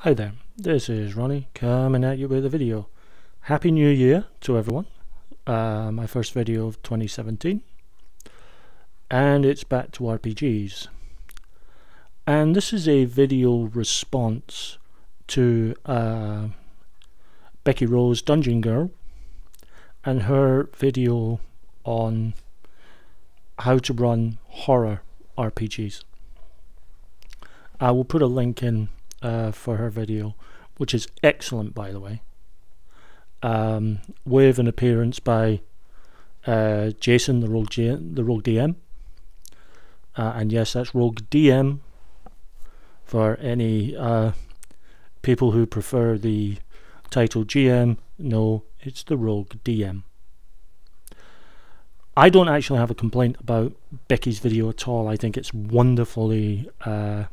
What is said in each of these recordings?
Hi there, this is Ronnie coming at you with a video. Happy New Year to everyone. Uh, my first video of 2017. And it's back to RPGs. And this is a video response to uh, Becky Rose Dungeon Girl and her video on how to run horror RPGs. I will put a link in uh, for her video, which is excellent, by the way. Um, with an appearance by uh, Jason, the Rogue, G the Rogue DM. Uh, and yes, that's Rogue DM for any uh, people who prefer the title GM. No, it's the Rogue DM. I don't actually have a complaint about Becky's video at all. I think it's wonderfully uh,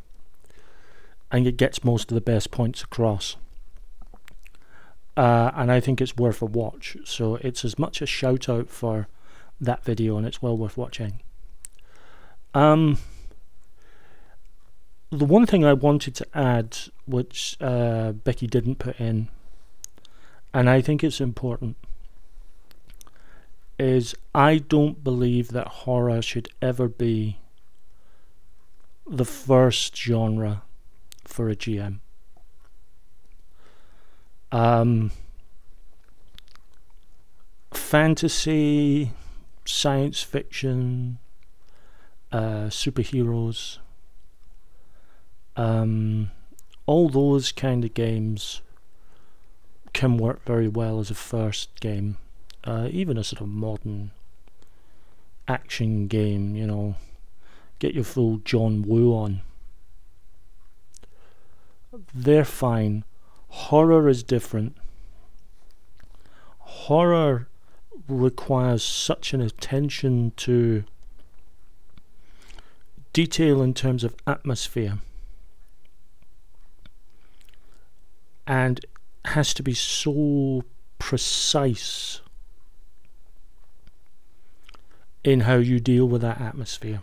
and it gets most of the best points across. Uh, and I think it's worth a watch. So it's as much a shout out for that video, and it's well worth watching. Um, the one thing I wanted to add, which uh, Becky didn't put in, and I think it's important, is I don't believe that horror should ever be the first genre for a GM. Um, fantasy, science fiction, uh, superheroes, um, all those kind of games can work very well as a first game. Uh, even a sort of modern action game, you know, get your full John Woo on they're fine. Horror is different. Horror requires such an attention to detail in terms of atmosphere and has to be so precise in how you deal with that atmosphere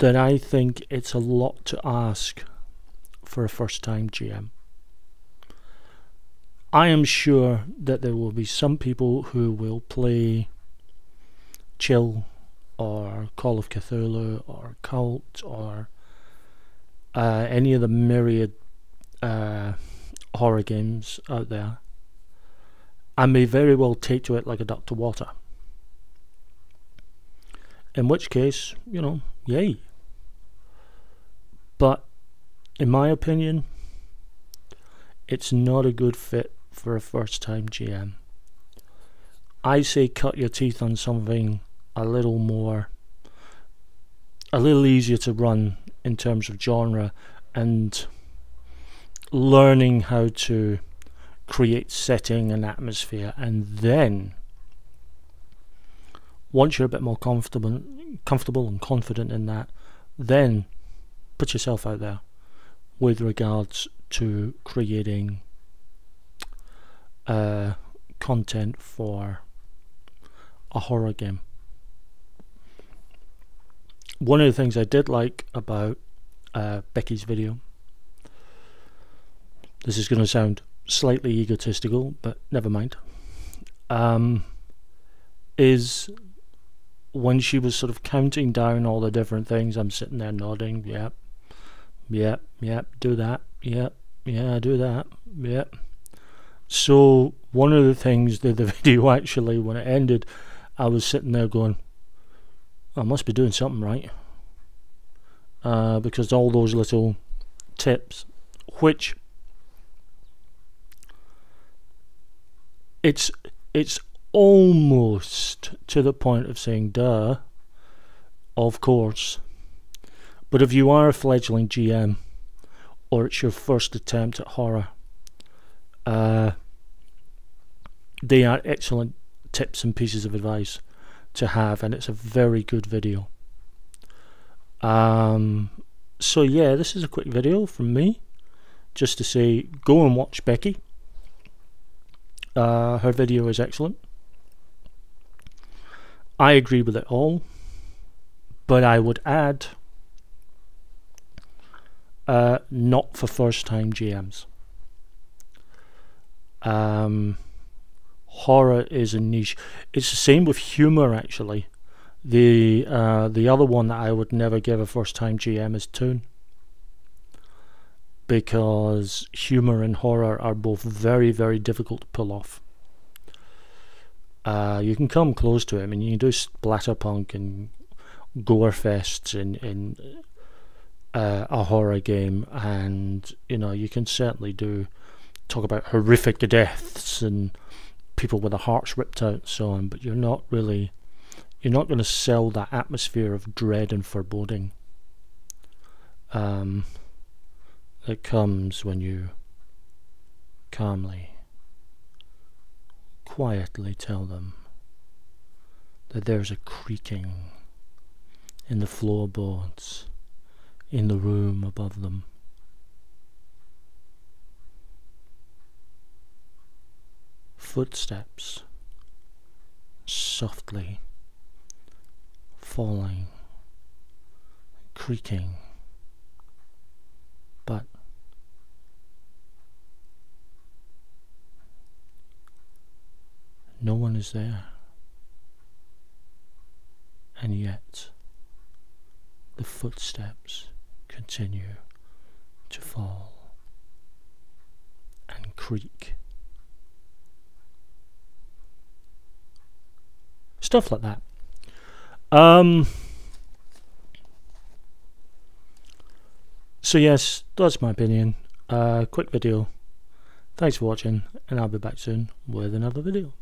that I think it's a lot to ask for a first time GM. I am sure that there will be some people who will play Chill or Call of Cthulhu or Kult or uh, any of the myriad uh, horror games out there and may very well take to it like a duck to water. In which case, you know, yay. But in my opinion, it's not a good fit for a first time GM. I say cut your teeth on something a little more, a little easier to run in terms of genre and learning how to create setting and atmosphere and then once you're a bit more comfortable comfortable and confident in that then put yourself out there with regards to creating uh, content for a horror game. One of the things I did like about uh, Becky's video, this is going to sound slightly egotistical, but never mind, um, is when she was sort of counting down all the different things, I'm sitting there nodding, yep, Yep, yep, do that. Yep, yeah, do that. Yep. So one of the things that the video actually, when it ended, I was sitting there going, I must be doing something right. Uh, because all those little tips, which it's it's almost to the point of saying duh of course but if you are a fledgling GM, or it's your first attempt at horror, uh, they are excellent tips and pieces of advice to have, and it's a very good video. Um, so yeah, this is a quick video from me, just to say go and watch Becky. Uh, her video is excellent. I agree with it all, but I would add uh, not for first time GMs. Um, horror is a niche. It's the same with humor actually. The uh, the other one that I would never give a first time GM is Toon. Because humor and horror are both very, very difficult to pull off. Uh, you can come close to it. I mean, you can do splatterpunk and gore fests and in uh, a horror game, and you know you can certainly do talk about horrific deaths and people with their hearts ripped out and so on. But you're not really you're not going to sell that atmosphere of dread and foreboding um, that comes when you calmly, quietly tell them that there's a creaking in the floorboards in the room above them. Footsteps softly falling, creaking, but no one is there. And yet, the footsteps continue to fall and creak. Stuff like that. Um, so yes, that's my opinion. Uh, quick video. Thanks for watching, and I'll be back soon with another video.